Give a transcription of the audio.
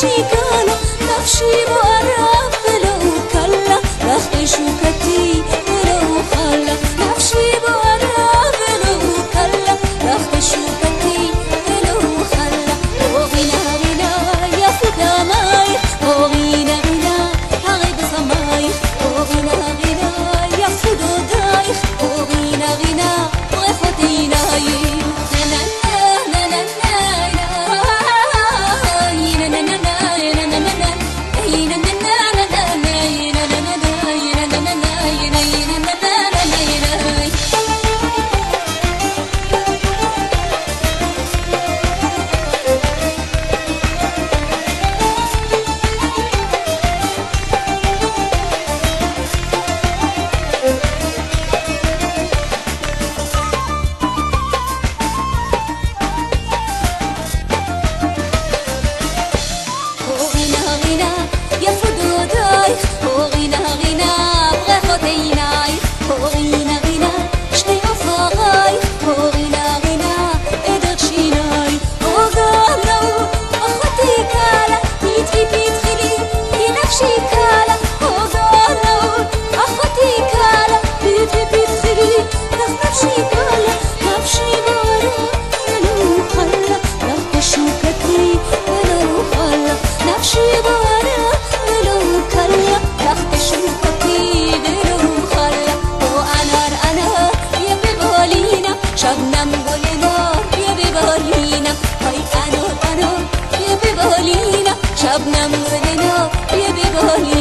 شي كان نفسي بقى جانم های قنا قنا بیا ببالینم شبنم گل یه ببالینم